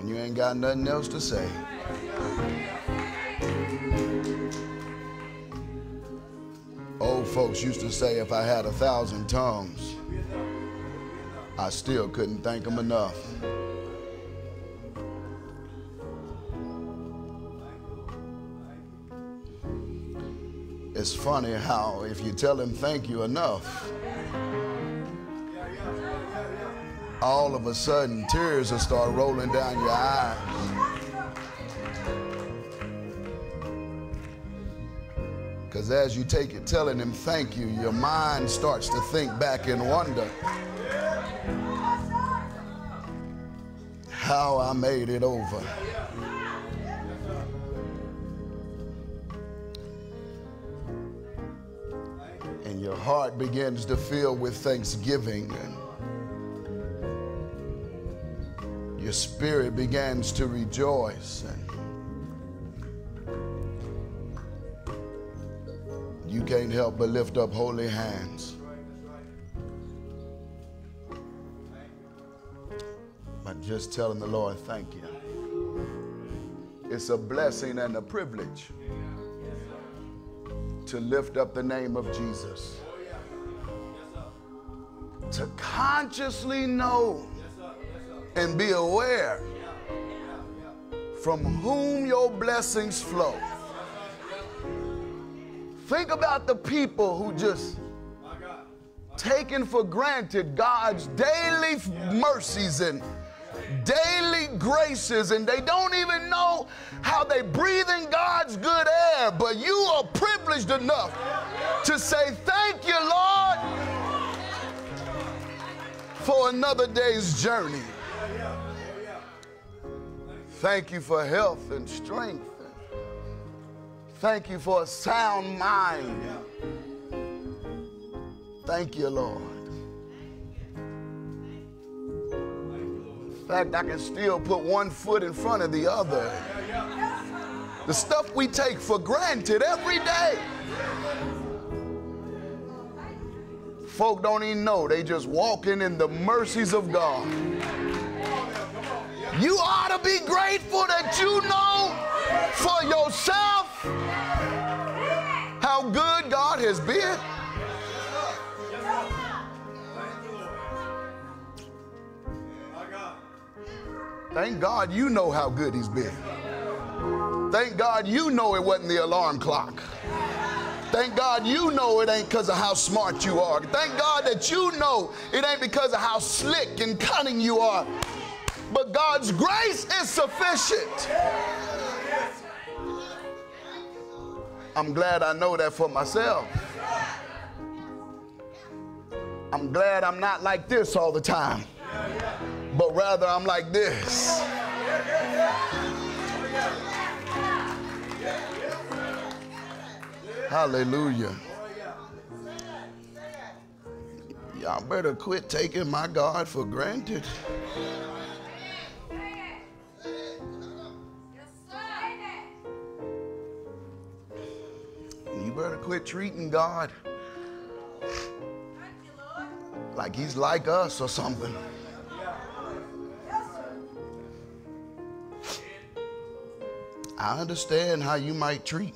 when you ain't got nothing else to say. Old folks used to say if I had a thousand tongues, I still couldn't thank them enough. It's funny how if you tell him thank you enough, all of a sudden tears will start rolling down your eyes. Because as you take it telling him thank you, your mind starts to think back and wonder how I made it over. And your heart begins to fill with thanksgiving your spirit begins to rejoice and you can't help but lift up holy hands. By just telling the Lord, thank you. It's a blessing and a privilege to lift up the name of Jesus. To consciously know and be aware from whom your blessings flow. Think about the people who just taken for granted God's daily mercies and daily graces, and they don't even know how they breathe in God's good air. But you are privileged enough to say, Thank you, Lord, for another day's journey. Thank you for health and strength. Thank you for a sound mind. Thank you, Lord. In fact, I can still put one foot in front of the other. The stuff we take for granted every day. Folk don't even know, they just walking in the mercies of God. You ought to be grateful that you know for yourself how good God has been. Thank God you know how good He's been. Thank God you know it wasn't the alarm clock. Thank God you know it ain't because of how smart you are. Thank God that you know it ain't because of how slick and cunning you are. But God's grace is sufficient. I'm glad I know that for myself. I'm glad I'm not like this all the time, but rather I'm like this. Hallelujah. Y'all better quit taking my God for granted. Better quit treating God like he's like us or something. I understand how you might treat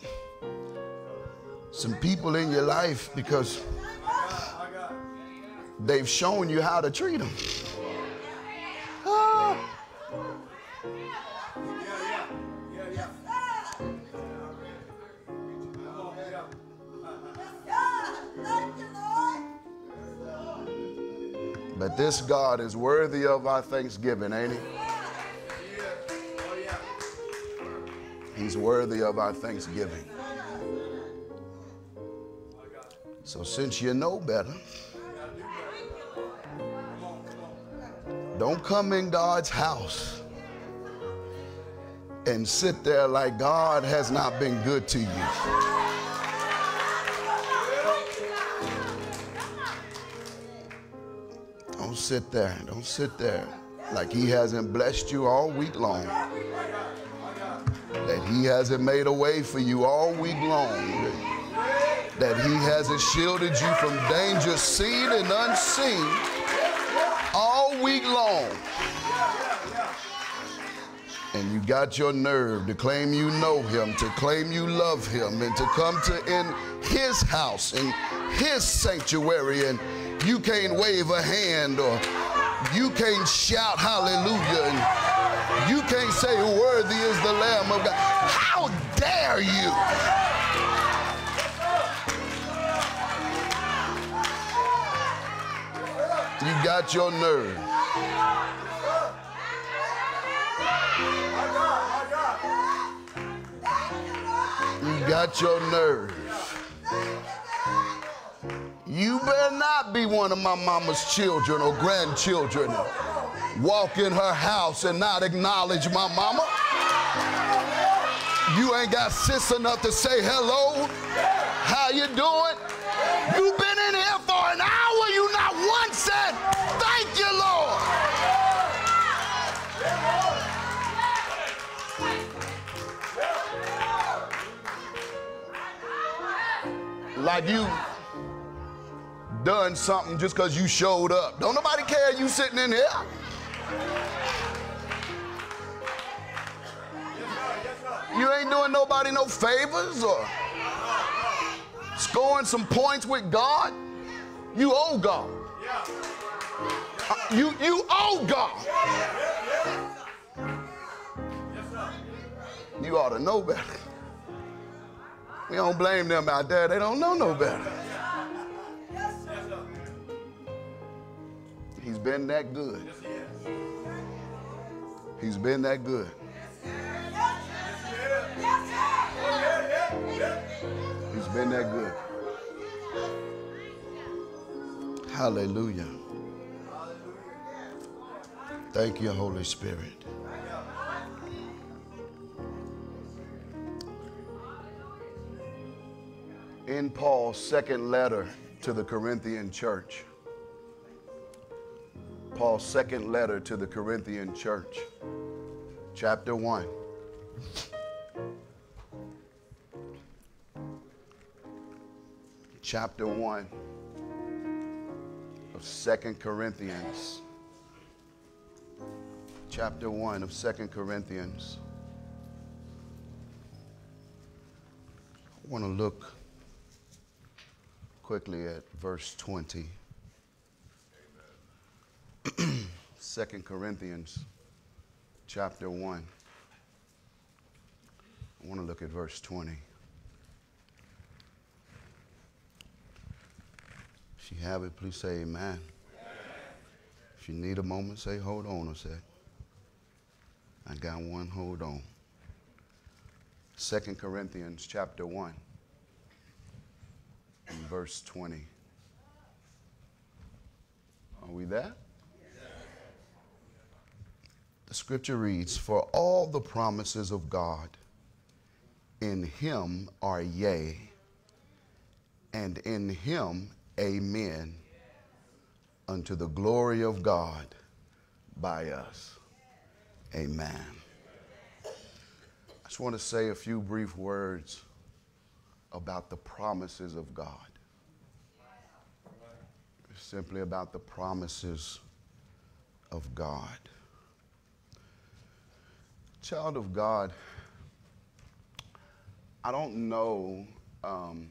some people in your life because they've shown you how to treat them. This God is worthy of our thanksgiving, ain't he? He's worthy of our thanksgiving. So since you know better, don't come in God's house and sit there like God has not been good to you. Sit there. Don't sit there like he hasn't blessed you all week long. That he hasn't made a way for you all week long. That he hasn't shielded you from danger seen and unseen all week long. and you got your nerve to claim you know him, to claim you love him, and to come to in his house, in his sanctuary, and you can't wave a hand or you can't shout hallelujah, and you can't say worthy is the Lamb of God. How dare you? You got your nerve. You got your nerve. You better not be one of my mama's children or grandchildren. Walk in her house and not acknowledge my mama. You ain't got sis enough to say hello. How you doing? You've been in here for an hour. You not once said, thank you, Lord. Like you done something just because you showed up. Don't nobody care you sitting in here. You ain't doing nobody no favors or scoring some points with God. You owe God. Uh, you, you owe God. You ought to know better. We don't blame them out there. They don't know no better. Been that good. He's been that good. He's been that good. Hallelujah. Thank you, Holy Spirit. In Paul's second letter to the Corinthian church, Paul's second letter to the Corinthian church, chapter 1. Chapter 1 of Second Corinthians. Chapter 1 of Second Corinthians. I want to look quickly at verse 20. Second Corinthians chapter 1. I want to look at verse 20. If you have it, please say amen. amen. If you need a moment, say hold on a sec. I got one, hold on. Second Corinthians chapter 1 and verse 20. Are we there? Scripture reads, For all the promises of God in him are yea, and in him amen, unto the glory of God by us. Amen. I just want to say a few brief words about the promises of God. Simply about the promises of God. Child of God, I don't know um,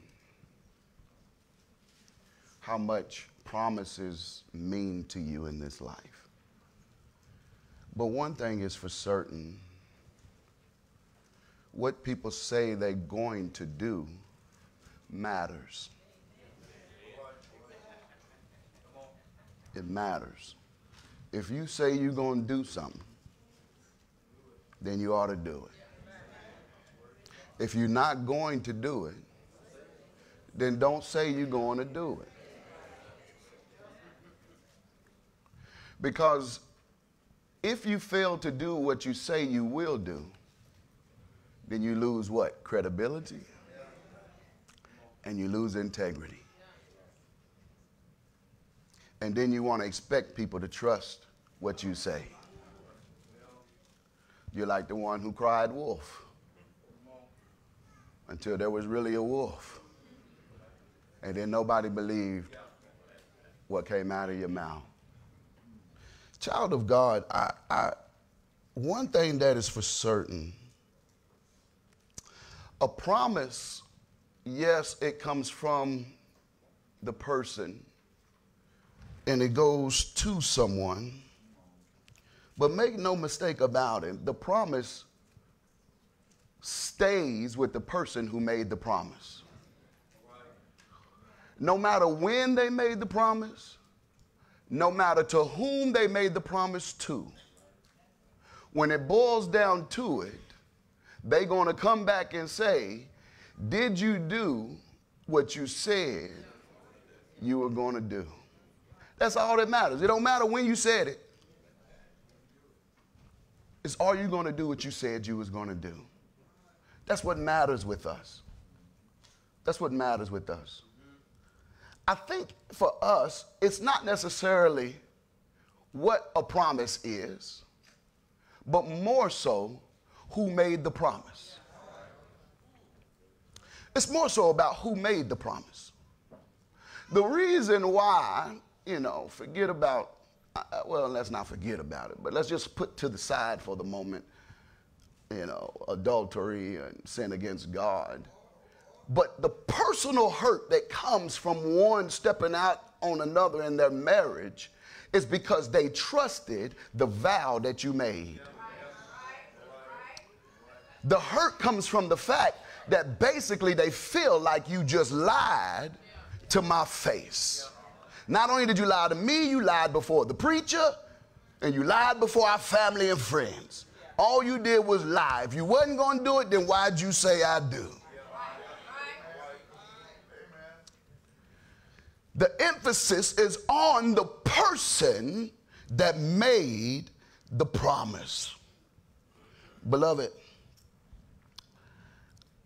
how much promises mean to you in this life. But one thing is for certain what people say they're going to do matters. It matters. If you say you're going to do something, then you ought to do it. If you're not going to do it, then don't say you're going to do it. Because if you fail to do what you say you will do, then you lose what? Credibility. And you lose integrity. And then you want to expect people to trust what you say. You're like the one who cried wolf until there was really a wolf. And then nobody believed what came out of your mouth. Child of God, I, I, one thing that is for certain a promise, yes, it comes from the person and it goes to someone. But make no mistake about it, the promise stays with the person who made the promise. No matter when they made the promise, no matter to whom they made the promise to, when it boils down to it, they're going to come back and say, Did you do what you said you were going to do? That's all that matters. It don't matter when you said it. It's are you going to do what you said you was going to do? That's what matters with us. That's what matters with us. I think for us, it's not necessarily what a promise is, but more so who made the promise. It's more so about who made the promise. The reason why, you know, forget about, well, let's not forget about it, but let's just put to the side for the moment, you know, adultery and sin against God. But the personal hurt that comes from one stepping out on another in their marriage is because they trusted the vow that you made. The hurt comes from the fact that basically they feel like you just lied to my face. Not only did you lie to me, you lied before the preacher and you lied before our family and friends. All you did was lie. If you wasn't going to do it, then why'd you say I do? The emphasis is on the person that made the promise. Beloved,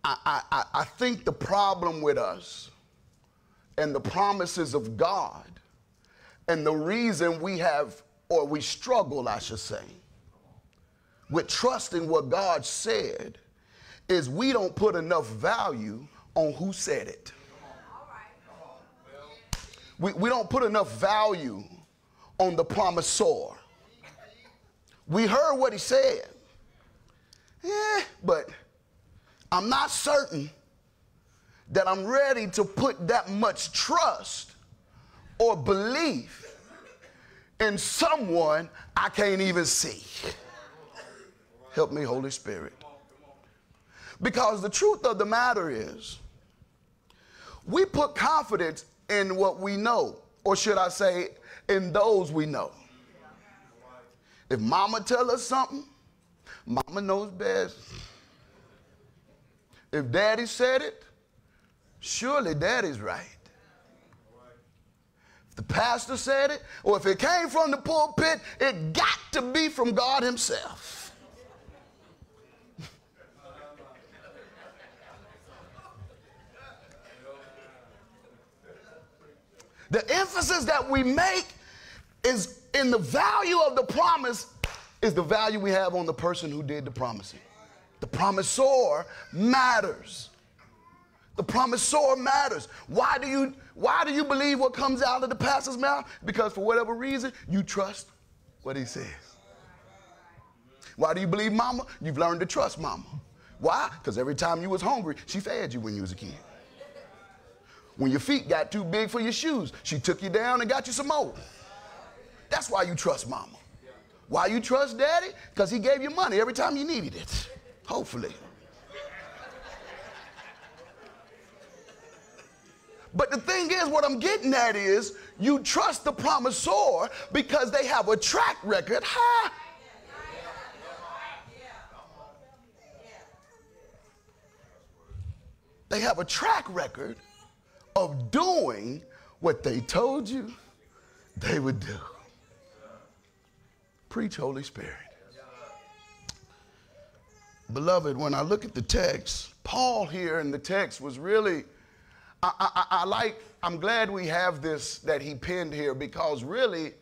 I, I, I think the problem with us and the promises of God and the reason we have, or we struggle, I should say, with trusting what God said is we don't put enough value on who said it. We, we don't put enough value on the promisor. We heard what he said. Yeah, but I'm not certain that I'm ready to put that much trust or belief in someone I can't even see. Help me, Holy Spirit. Because the truth of the matter is, we put confidence in what we know, or should I say, in those we know. If mama tell us something, mama knows best. If daddy said it, surely daddy's right. If the pastor said it, or if it came from the pulpit, it got to be from God Himself. the emphasis that we make is in the value of the promise is the value we have on the person who did the promising. The promisor matters. The promisor matters. Why do you why do you believe what comes out of the pastor's mouth? Because for whatever reason, you trust what he says. Why do you believe mama? You've learned to trust mama. Why? Because every time you was hungry, she fed you when you was a kid. When your feet got too big for your shoes, she took you down and got you some more. That's why you trust mama. Why you trust daddy? Because he gave you money every time you needed it. Hopefully. But the thing is, what I'm getting at is you trust the promisor because they have a track record. Ha! They have a track record of doing what they told you they would do. Preach, Holy Spirit. Beloved, when I look at the text, Paul here in the text was really, I, I, I, like, I'm glad we have this that he penned here because really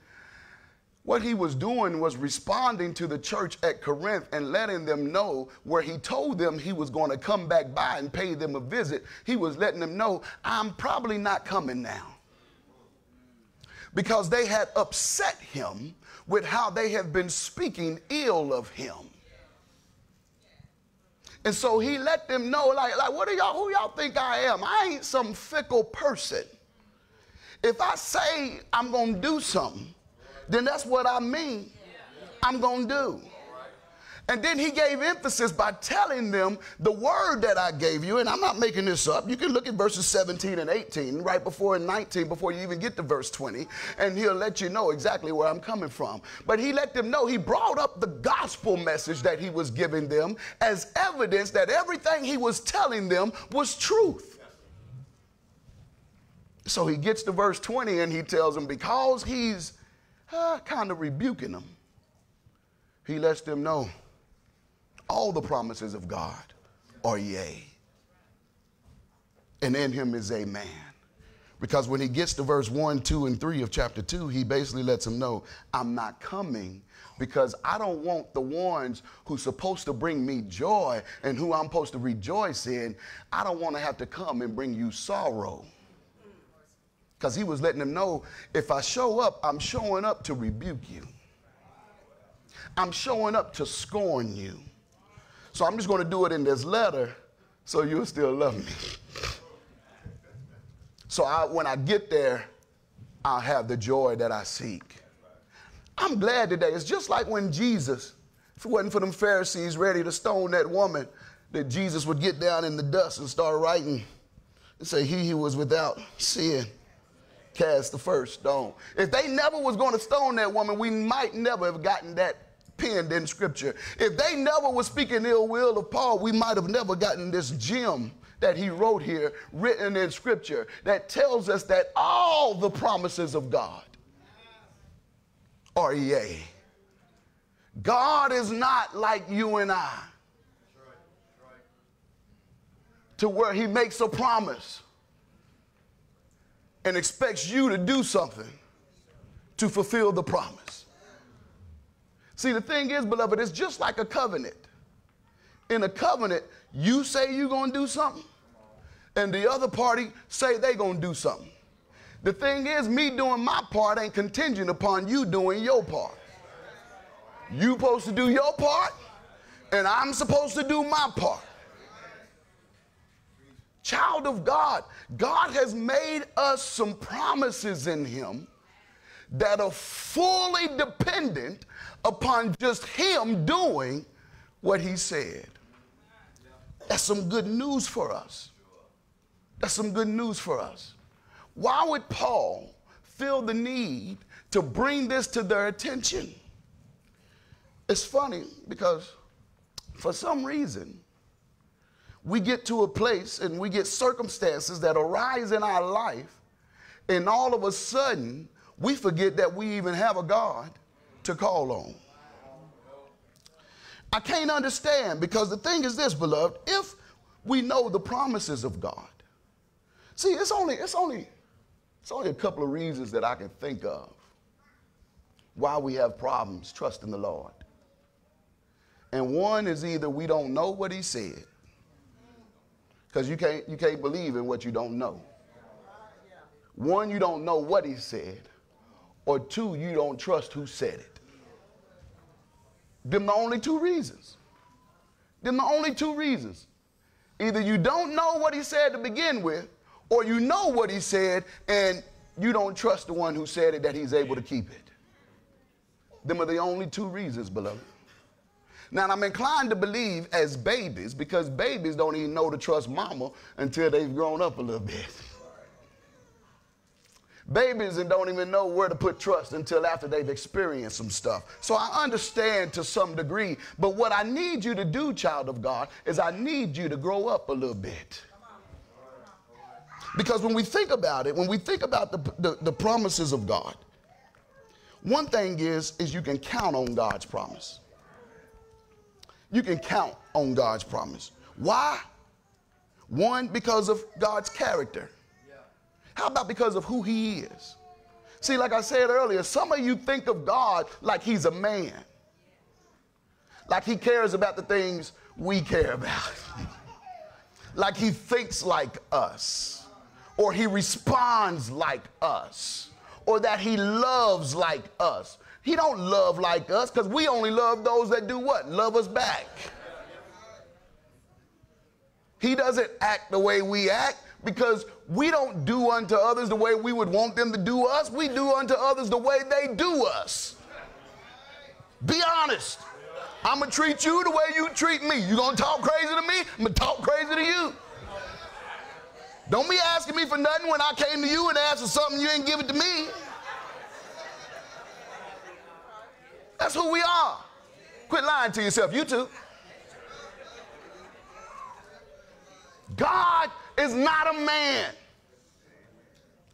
what he was doing was responding to the church at Corinth and letting them know where he told them he was going to come back by and pay them a visit. He was letting them know, I'm probably not coming now. because they had upset him with how they have been speaking ill of him. And so he let them know, like, like what do y'all, who y'all think I am? I ain't some fickle person. If I say I'm gonna do something, then that's what I mean. I'm gonna do. And then he gave emphasis by telling them the word that I gave you, and I'm not making this up. You can look at verses 17 and 18, right before in 19, before you even get to verse 20, and he'll let you know exactly where I'm coming from. But he let them know, he brought up the gospel message that he was giving them as evidence that everything he was telling them was truth. So he gets to verse 20 and he tells them, because he's uh, kind of rebuking them, he lets them know all the promises of God are yea. And in him is amen. Because when he gets to verse 1, 2, and 3 of chapter 2, he basically lets him know, I'm not coming because I don't want the ones who's supposed to bring me joy and who I'm supposed to rejoice in, I don't want to have to come and bring you sorrow. Because he was letting them know, if I show up, I'm showing up to rebuke you. I'm showing up to scorn you. So I'm just going to do it in this letter so you'll still love me. So I, when I get there, I'll have the joy that I seek. I'm glad today. It's just like when Jesus, if it wasn't for them Pharisees ready to stone that woman, that Jesus would get down in the dust and start writing and say, He who was without sin cast the first stone. If they never was going to stone that woman, we might never have gotten that penned in scripture. If they never were speaking ill will of Paul, we might have never gotten this gem that he wrote here, written in scripture, that tells us that all the promises of God are yea. God is not like you and I. To where he makes a promise and expects you to do something to fulfill the promise. See, the thing is, beloved, it's just like a covenant. In a covenant, you say you're going to do something, and the other party say they're going to do something. The thing is, me doing my part ain't contingent upon you doing your part. You supposed to do your part, and I'm supposed to do my part. Child of God, God has made us some promises in Him that are fully dependent upon just him doing what he said. That's some good news for us. That's some good news for us. Why would Paul feel the need to bring this to their attention? It's funny because for some reason, we get to a place and we get circumstances that arise in our life, and all of a sudden, we forget that we even have a God to call on. I can't understand because the thing is this, beloved, if we know the promises of God, see, it's only, it's only, it's only a couple of reasons that I can think of why we have problems trusting the Lord. And one is either we don't know what he said, because you can't, you can't believe in what you don't know. One, you don't know what he said, or two, you don't trust who said it. Them the only two reasons. Them the only two reasons. Either you don't know what he said to begin with, or you know what he said and you don't trust the one who said it that he's able to keep it. Them are the only two reasons, beloved. Now, I'm inclined to believe as babies, because babies don't even know to trust mama until they've grown up a little bit babies and don't even know where to put trust until after they've experienced some stuff. So I understand to some degree, but what I need you to do, child of God, is I need you to grow up a little bit. Because when we think about it, when we think about the, the, the promises of God, one thing is, is you can count on God's promise. You can count on God's promise. Why? One, because of God's character. How about because of who he is? See, like I said earlier, some of you think of God like he's a man, like he cares about the things we care about, like he thinks like us, or he responds like us, or that he loves like us. He don't love like us because we only love those that do what? Love us back. He doesn't act the way we act because we don't do unto others the way we would want them to do us. We do unto others the way they do us. Be honest. I'm going to treat you the way you treat me. You going to talk crazy to me? I'm going to talk crazy to you. Don't be asking me for nothing when I came to you and asked for something you ain't give it to me. That's who we are. Quit lying to yourself. You too. God is not a man.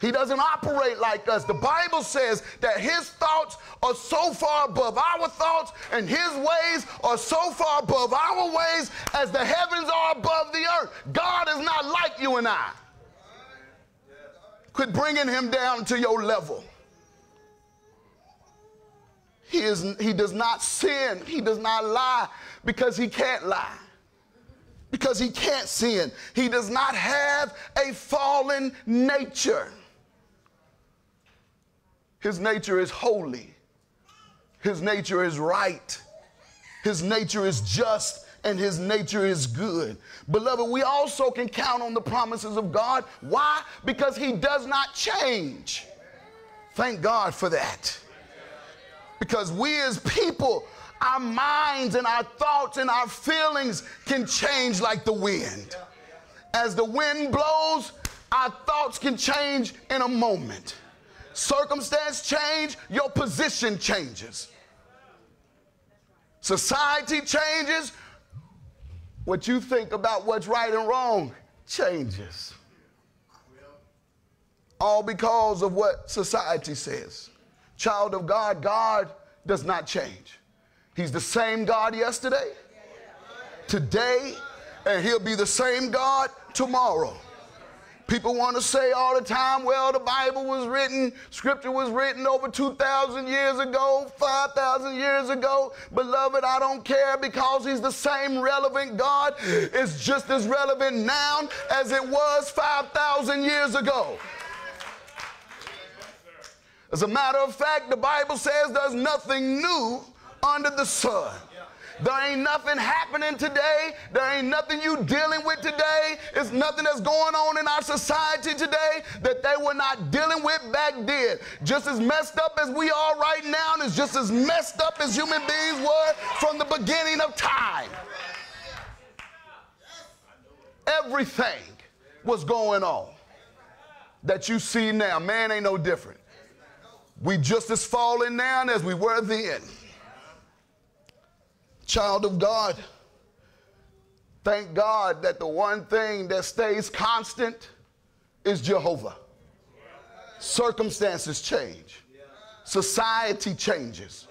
He doesn't operate like us. The Bible says that his thoughts are so far above our thoughts and his ways are so far above our ways as the heavens are above the earth. God is not like you and I. Quit bringing him down to your level. He, is, he does not sin. He does not lie because he can't lie. Because he can't sin. He does not have a fallen nature. His nature is holy. His nature is right. His nature is just and his nature is good. Beloved, we also can count on the promises of God. Why? Because he does not change. Thank God for that. Because we as people, our minds and our thoughts and our feelings can change like the wind. As the wind blows, our thoughts can change in a moment. Circumstance change, your position changes. Society changes, what you think about what's right and wrong changes. All because of what society says child of God, God does not change. He's the same God yesterday, today, and he'll be the same God tomorrow. People want to say all the time, well, the Bible was written, scripture was written over 2,000 years ago, 5,000 years ago. Beloved, I don't care because he's the same relevant God. It's just as relevant now as it was 5,000 years ago. As a matter of fact, the Bible says there's nothing new under the sun. There ain't nothing happening today. There ain't nothing you dealing with today. It's nothing that's going on in our society today that they were not dealing with back then. Just as messed up as we are right now is just as messed up as human beings were from the beginning of time. Everything was going on that you see now. Man ain't no different. We just as fallen now as we were then. Child of God, thank God that the one thing that stays constant is Jehovah. Circumstances change, society changes,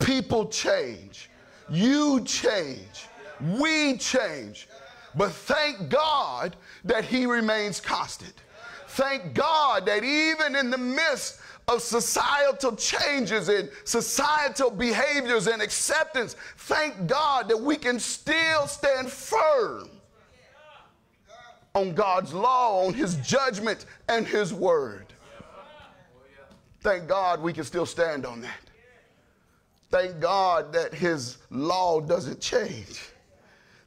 people change, you change, we change. But thank God that He remains constant. Thank God that even in the midst of societal changes and societal behaviors and acceptance, thank God that we can still stand firm on God's law, on His judgment, and His word. Thank God we can still stand on that. Thank God that His law doesn't change.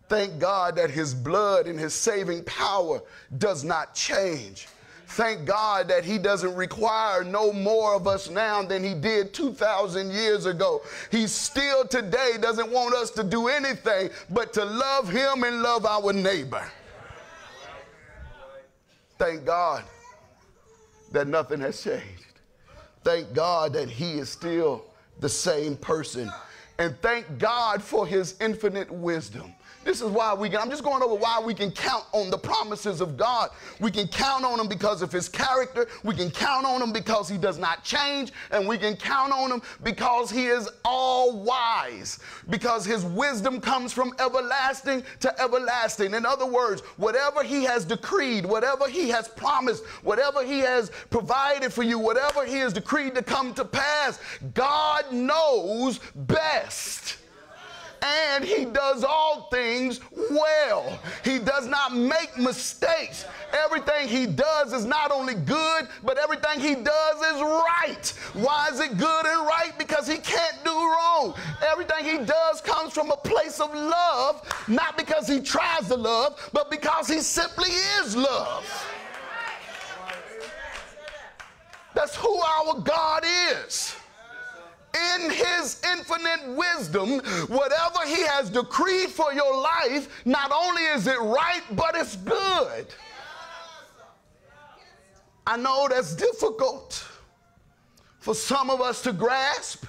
Thank God that His blood and His saving power does not change. Thank God that He doesn't require no more of us now than He did 2,000 years ago. He still today doesn't want us to do anything but to love Him and love our neighbor. Thank God that nothing has changed. Thank God that He is still the same person. And thank God for His infinite wisdom. This is why we can, I'm just going over why we can count on the promises of God. We can count on him because of his character. We can count on him because he does not change. And we can count on him because he is all wise. Because his wisdom comes from everlasting to everlasting. In other words, whatever he has decreed, whatever he has promised, whatever he has provided for you, whatever he has decreed to come to pass, God knows best and he does all things well. He does not make mistakes. Everything he does is not only good, but everything he does is right. Why is it good and right? Because he can't do wrong. Everything he does comes from a place of love, not because he tries to love, but because he simply is love. That's who our God is in his infinite wisdom, whatever he has decreed for your life, not only is it right, but it's good. I know that's difficult for some of us to grasp.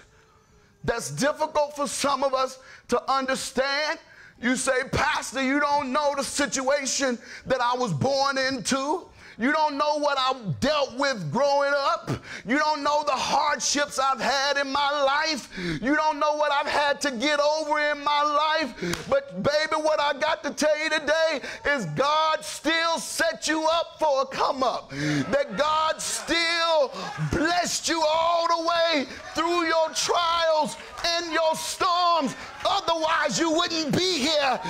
That's difficult for some of us to understand. You say, Pastor, you don't know the situation that I was born into. You don't know what I've dealt with growing up. You don't know the hardships I've had in my life. You don't know what I've had to get over in my life. But, baby, what I got to tell you today is God still set you up for a come up. That God still blessed you all the way through your trials and your storms. Otherwise, you wouldn't be here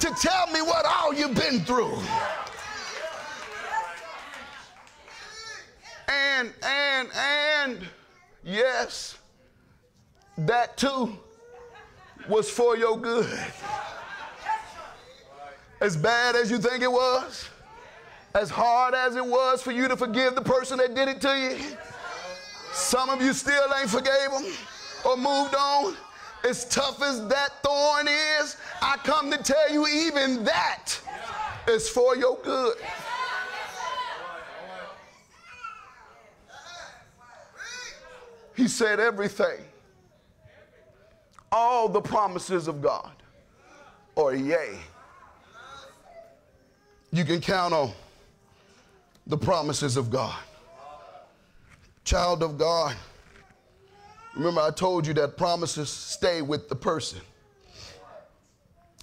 to tell me what all you've been through. And, and, and, yes, that too was for your good. As bad as you think it was, as hard as it was for you to forgive the person that did it to you, some of you still ain't forgave them or moved on. As tough as that thorn is, I come to tell you, even that is for your good. He said everything. All the promises of God are yea. You can count on the promises of God. Child of God, remember I told you that promises stay with the person.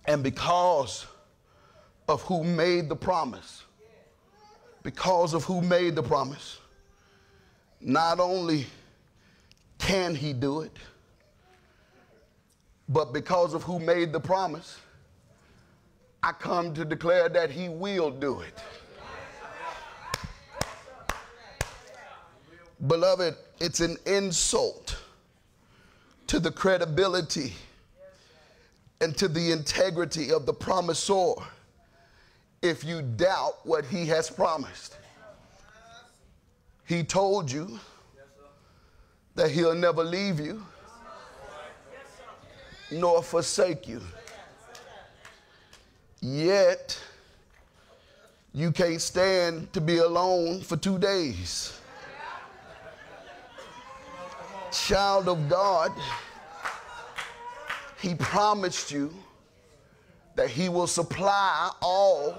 And because of who made the promise, because of who made the promise, not only can he do it? But because of who made the promise, I come to declare that he will do it. Beloved, it's an insult to the credibility and to the integrity of the promisor if you doubt what he has promised. He told you that he'll never leave you nor forsake you. Yet, you can't stand to be alone for two days. Child of God, He promised you that He will supply all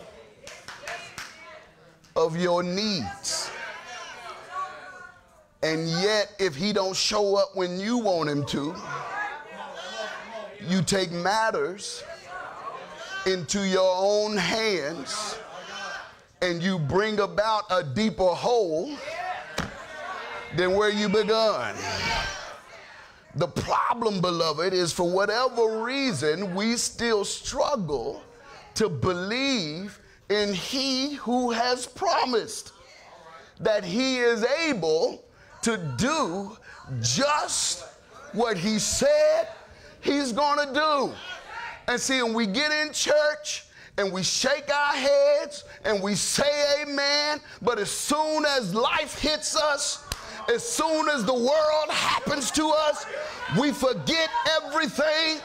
of your needs. And yet, if he don't show up when you want him to, you take matters into your own hands and you bring about a deeper hole than where you begun. The problem, beloved, is for whatever reason, we still struggle to believe in He who has promised that He is able to do just what he said he's going to do. And see, when we get in church and we shake our heads and we say amen, but as soon as life hits us, as soon as the world happens to us, we forget everything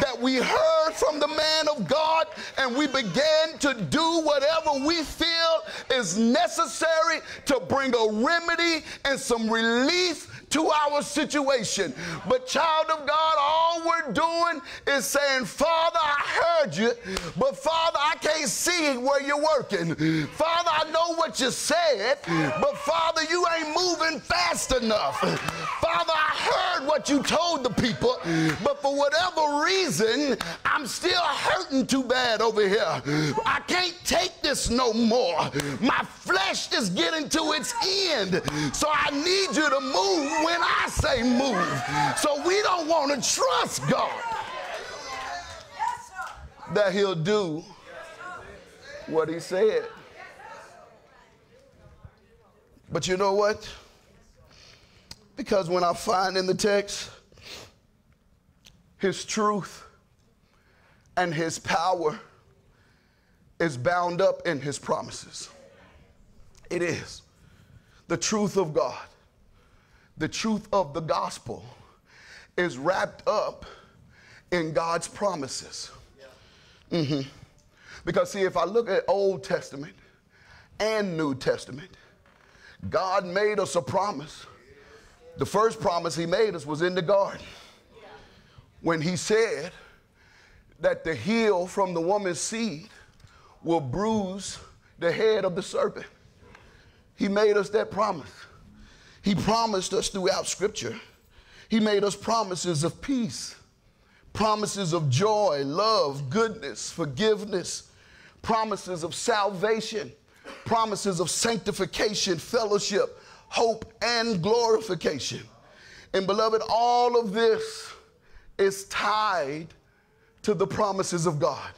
that we heard from the man of God and we began to do whatever we feel is necessary to bring a remedy and some relief to our situation. But, child of God, all we're doing is saying, Father, I heard you, but Father, I can't see where you're working. Father, I know what you said, but Father, you ain't moving fast enough. Father, I heard what you told the people, but for whatever reason, I'm still hurting too bad over here. I can't take this no more. My flesh is getting to its end, so I need you to move when I say move. So we don't want to trust God. that he'll do what he said. But you know what? Because when I find in the text his truth and his power is bound up in his promises. It is. The truth of God, the truth of the gospel is wrapped up in God's promises. Mm-hmm. Because, see, if I look at Old Testament and New Testament, God made us a promise. The first promise He made us was in the garden when He said that the heel from the woman's seed will bruise the head of the serpent. He made us that promise. He promised us throughout Scripture. He made us promises of peace, promises of joy, love, goodness, forgiveness, promises of salvation, promises of sanctification, fellowship, hope, and glorification. And beloved, all of this is tied to the promises of God.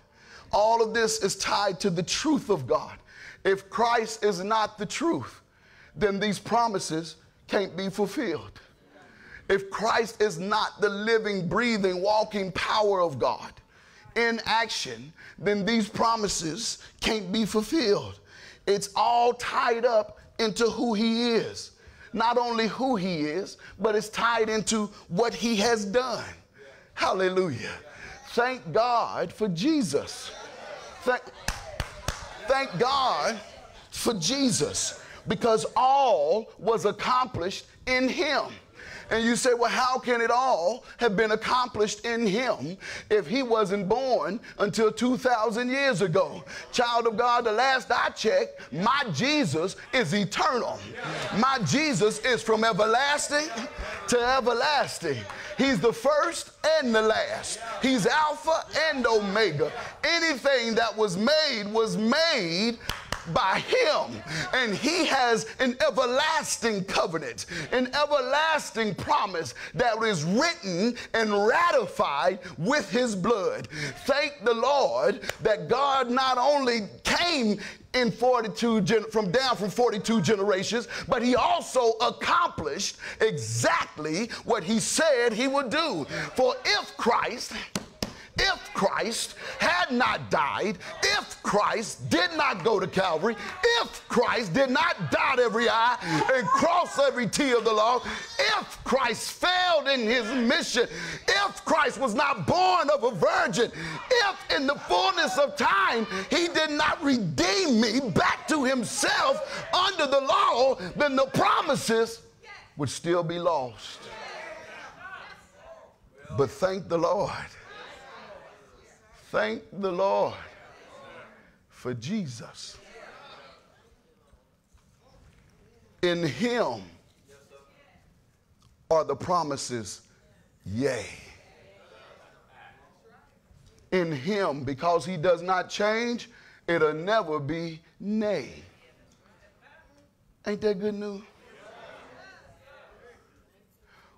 All of this is tied to the truth of God. If Christ is not the truth, then these promises can't be fulfilled. If Christ is not the living, breathing, walking power of God in action, then these promises can't be fulfilled. It's all tied up into who He is. Not only who He is, but it's tied into what He has done. Hallelujah. Thank God for Jesus. Thank, thank God for Jesus because all was accomplished in Him. And you say, well, how can it all have been accomplished in him if he wasn't born until 2,000 years ago? Child of God, the last I checked, my Jesus is eternal. My Jesus is from everlasting to everlasting. He's the first and the last. He's Alpha and Omega. Anything that was made was made by him. And he has an everlasting covenant, an everlasting promise that is written and ratified with his blood. Thank the Lord that God not only came in 42 gen- from down from 42 generations, but he also accomplished exactly what he said he would do. For if Christ if Christ had not died, if Christ did not go to Calvary, if Christ did not dot every I and cross every T of the law, if Christ failed in his mission, if Christ was not born of a virgin, if in the fullness of time he did not redeem me back to himself under the law, then the promises would still be lost. But thank the Lord Thank the Lord for Jesus. In him are the promises, yea. In him, because he does not change, it'll never be nay. Ain't that good news?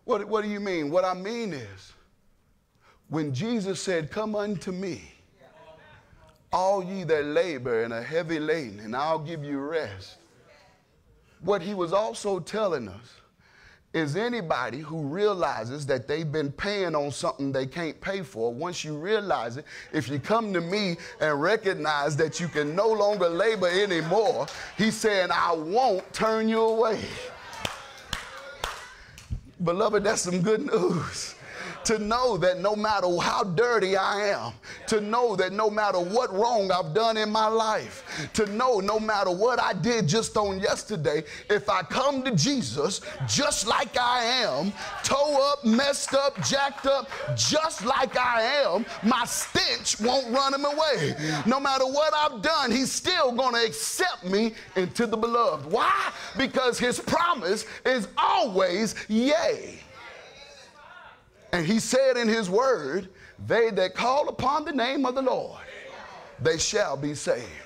What, what do you mean? What I mean is, when Jesus said, Come unto me, all ye that labor and are heavy laden, and I'll give you rest. What he was also telling us is anybody who realizes that they've been paying on something they can't pay for, once you realize it, if you come to me and recognize that you can no longer labor anymore, he's saying, I won't turn you away. Beloved, that's some good news to know that no matter how dirty I am, to know that no matter what wrong I've done in my life, to know no matter what I did just on yesterday, if I come to Jesus just like I am, toe up, messed up, jacked up, just like I am, my stench won't run him away. No matter what I've done, he's still to accept me into the beloved. Why? Because his promise is always yea. And he said in his word, They that call upon the name of the Lord, they shall be saved.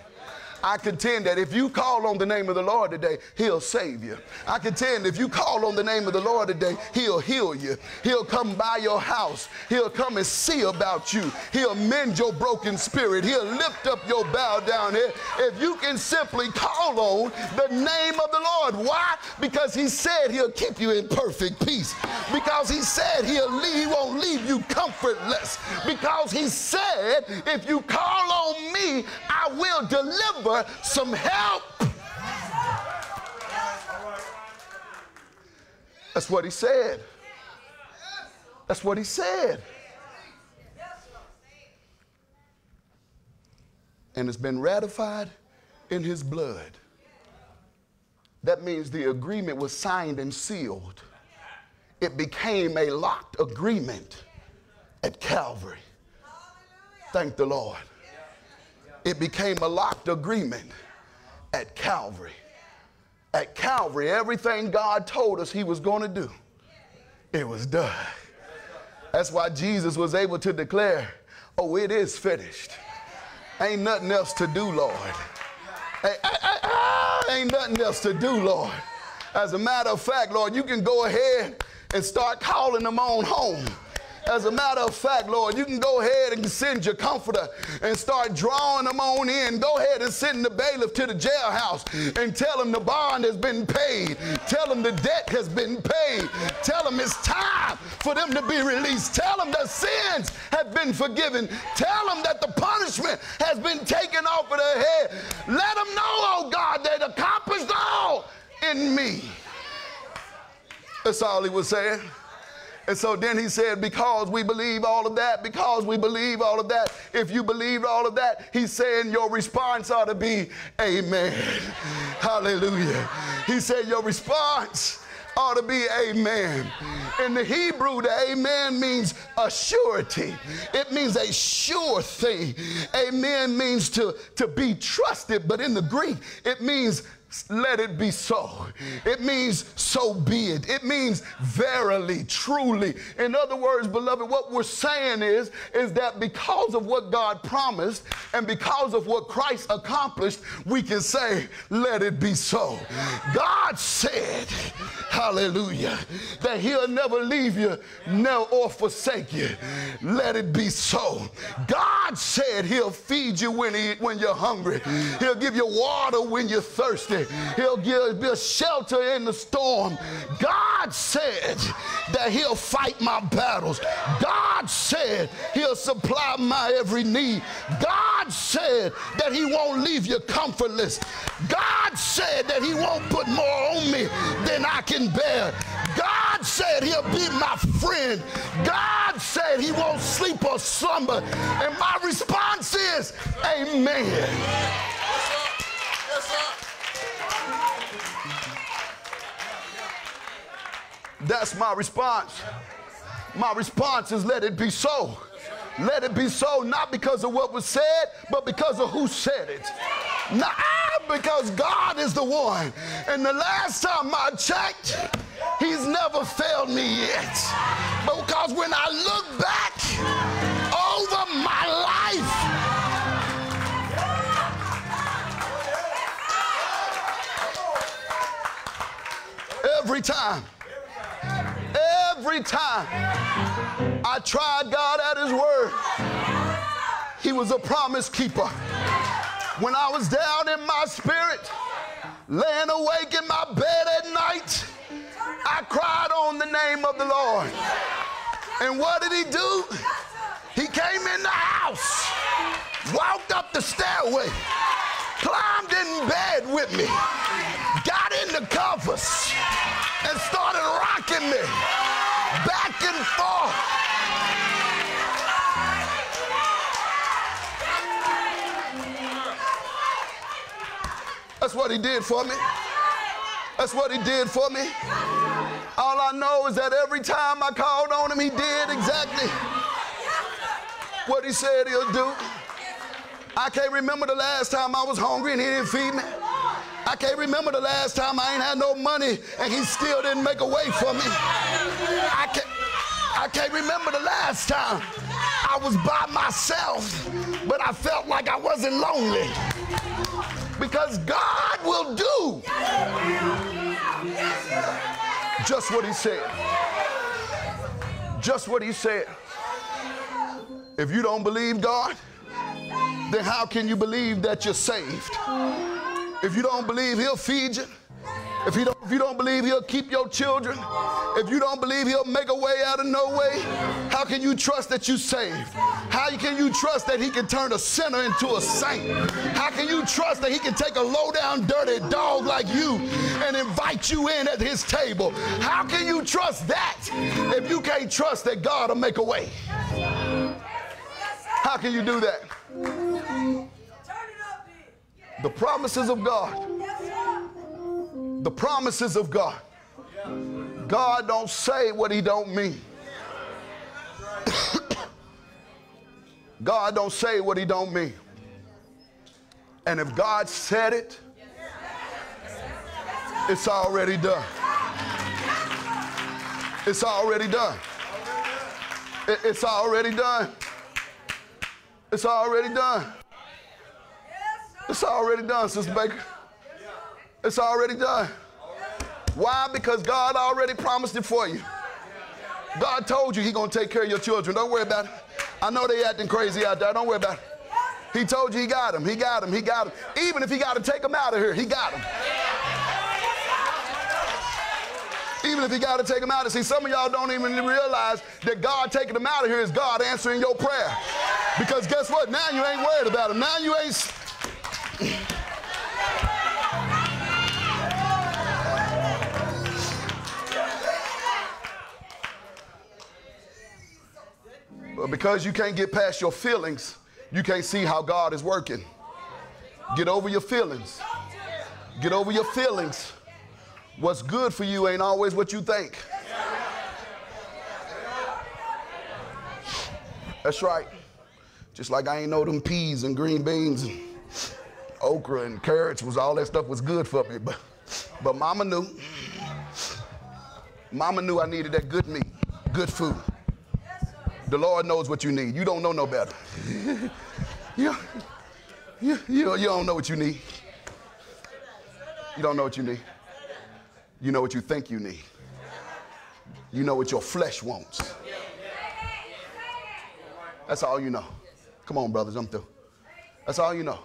I contend that if you call on the name of the Lord today, He'll save you. I contend if you call on the name of the Lord today, He'll heal you. He'll come by your house. He'll come and see about you. He'll mend your broken spirit. He'll lift up your bow down here. If you can simply call on the name of the Lord. Why? Because He said He'll keep you in perfect peace. Because He said He'll leave, He won't leave you comfortless. Because He said, if you call on me, I will deliver some help. That's what he said. That's what he said. And it's been ratified in his blood. That means the agreement was signed and sealed. It became a locked agreement at Calvary. Thank the Lord. It became a locked agreement at Calvary. At Calvary, everything God told us He was going to do, it was done. That's why Jesus was able to declare, Oh, it is finished. Ain't nothing else to do, Lord. Hey, ain't nothing else to do, Lord. As a matter of fact, Lord, you can go ahead and start calling them on home. As a matter of fact, Lord, you can go ahead and send your comforter and start drawing them on in. Go ahead and send the bailiff to the jailhouse and tell them the bond has been paid. Tell them the debt has been paid. Tell them it's time for them to be released. Tell them the sins have been forgiven. Tell them that the punishment has been taken off of their head. Let them know, oh God, they've accomplished all in me. That's all he was saying. And so then he said, because we believe all of that, because we believe all of that, if you believe all of that, he's saying your response ought to be, Amen. Hallelujah. He said, your response ought to be amen. In the Hebrew, the amen means a surety. It means a sure thing. Amen means to, to be trusted, but in the Greek, it means let it be so. It means so be it. It means verily, truly. In other words, beloved, what we're saying is, is that because of what God promised and because of what Christ accomplished, we can say, let it be so. God said, hallelujah, that he'll never leave you no, or forsake you. Let it be so. God said he'll feed you when, he, when you're hungry. He'll give you water when you're thirsty. He'll give a shelter in the storm. God said that He'll fight my battles. God said He'll supply my every need. God said that He won't leave you comfortless. God said that He won't put more on me than I can bear. God said He'll be my friend. God said He won't sleep or slumber. And my response is, Amen. Yes, sir. That's my response. My response is let it be so. Let it be so, not because of what was said, but because of who said it. Not because God is the one. And the last time I checked, He's never failed me yet. But because when I look back over my life, every time Every time I tried God at His word, He was a promise keeper. When I was down in my spirit, laying awake in my bed at night, I cried on the name of the Lord. And what did He do? He came in the house, walked up the stairway, climbed in bed with me, got in the covers, and started rocking me and forth. That's what he did for me. That's what he did for me. All I know is that every time I called on him, he did exactly what he said he'll do. I can't remember the last time I was hungry and he didn't feed me. I can't remember the last time I ain't had no money and he still didn't make a way for me. I can't, I can't remember the last time I was by myself, but I felt like I wasn't lonely. Because God will do just what He said. Just what He said. If you don't believe God, then how can you believe that you're saved? If you don't believe He'll feed you, if you don't, if you don't believe He'll keep your children, if you don't believe He'll make a way out of no way, how can you trust that you're saved? How can you trust that He can turn a sinner into a saint? How can you trust that He can take a low down, dirty dog like you and invite you in at His table? How can you trust that if you can't trust that God will make a way? How can you do that? The promises of God. The promises of God. God don't say what he don't mean. God don't say what he don't mean. And if God said it, it's already done. It's already done. It's already done. It's already done. It's already done, Sister Baker. It's already done. Why? Because God already promised it for you. God told you He gonna take care of your children. Don't worry about it. I know they acting crazy out there. Don't worry about it. He told you He got them. He got them. He got them. Even if He got to take them out of here, He got them. Even if He got to take them out of See, some of y'all don't even realize that God taking them out of here is God answering your prayer. Because guess what? Now you ain't worried about them. Now you ain't. But because you can't get past your feelings, you can't see how God is working. Get over your feelings. Get over your feelings. What's good for you ain't always what you think. That's right. Just like I ain't know them peas and green beans and okra and carrots was all that stuff was good for me. But but mama knew. Mama knew I needed that good meat, good food. The Lord knows what you need. You don't know no better. you, you, you, you don't know what you need. You don't know what you need. You know what you think you need. You know what your flesh wants. That's all you know. Come on, brothers, I'm through. That's all you know.